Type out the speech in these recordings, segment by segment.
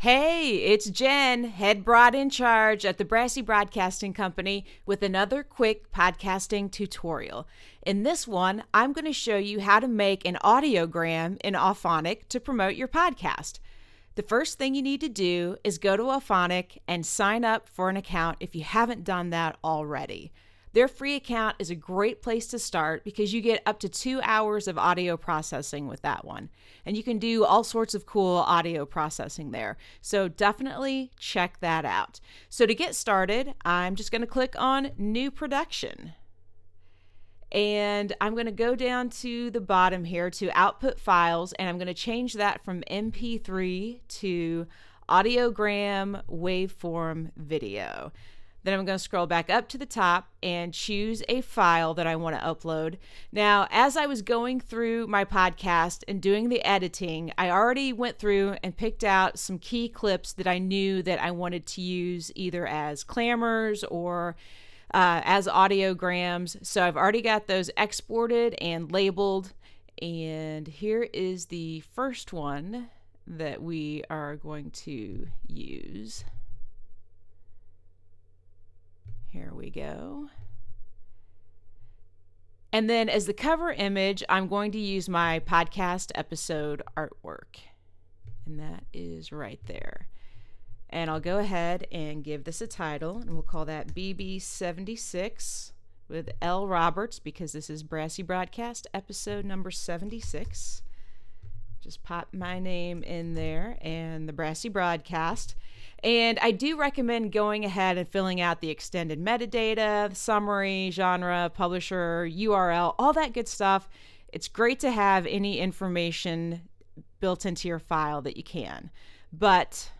Hey, it's Jen, head broad in charge at the Brassy Broadcasting Company, with another quick podcasting tutorial. In this one, I'm going to show you how to make an audiogram in Auphonic to promote your podcast. The first thing you need to do is go to Auphonic and sign up for an account if you haven't done that already. Their free account is a great place to start because you get up to two hours of audio processing with that one. And you can do all sorts of cool audio processing there. So definitely check that out. So to get started, I'm just going to click on New Production. And I'm going to go down to the bottom here to Output Files, and I'm going to change that from MP3 to Audiogram Waveform Video. Then I'm going to scroll back up to the top and choose a file that I want to upload. Now, as I was going through my podcast and doing the editing, I already went through and picked out some key clips that I knew that I wanted to use either as clamors or uh, as audiograms. So I've already got those exported and labeled. And here is the first one that we are going to use. Here we go. And then as the cover image, I'm going to use my podcast episode artwork. And that is right there. And I'll go ahead and give this a title, and we'll call that BB76 with L. Roberts because this is Brassy Broadcast episode number 76. Just pop my name in there and the Brassy Broadcast. And I do recommend going ahead and filling out the extended metadata, summary, genre, publisher, URL, all that good stuff. It's great to have any information built into your file that you can. But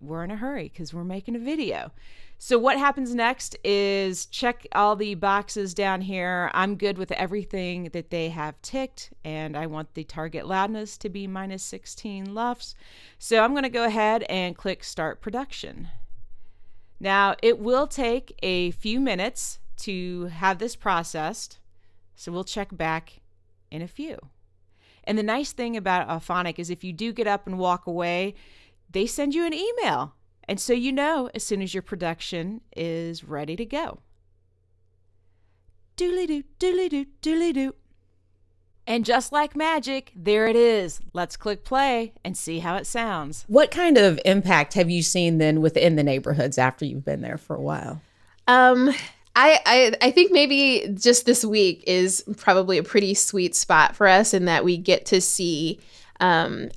we're in a hurry because we're making a video. So, what happens next is check all the boxes down here. I'm good with everything that they have ticked, and I want the target loudness to be minus 16 LUFS. So, I'm going to go ahead and click Start Production. Now, it will take a few minutes to have this processed, so we'll check back in a few. And the nice thing about Auphonic is if you do get up and walk away, they send you an email and so you know as soon as your production is ready to go. Doodly doo, doodly doo, doodly doo. And just like magic, there it is. Let's click play and see how it sounds. What kind of impact have you seen then within the neighborhoods after you've been there for a while? Um, I, I, I think maybe just this week is probably a pretty sweet spot for us in that we get to see um,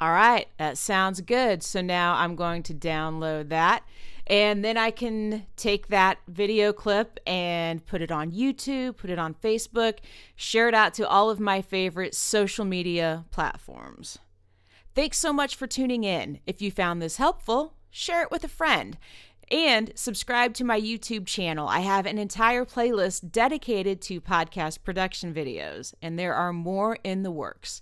all right, that sounds good. So now I'm going to download that. And then I can take that video clip and put it on YouTube, put it on Facebook, share it out to all of my favorite social media platforms. Thanks so much for tuning in. If you found this helpful, share it with a friend. And subscribe to my YouTube channel. I have an entire playlist dedicated to podcast production videos, and there are more in the works.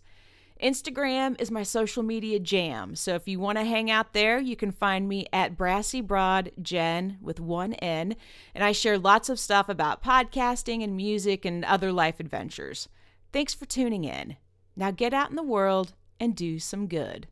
Instagram is my social media jam. So if you want to hang out there, you can find me at Brassy Broad Jen with one N. And I share lots of stuff about podcasting and music and other life adventures. Thanks for tuning in. Now get out in the world and do some good.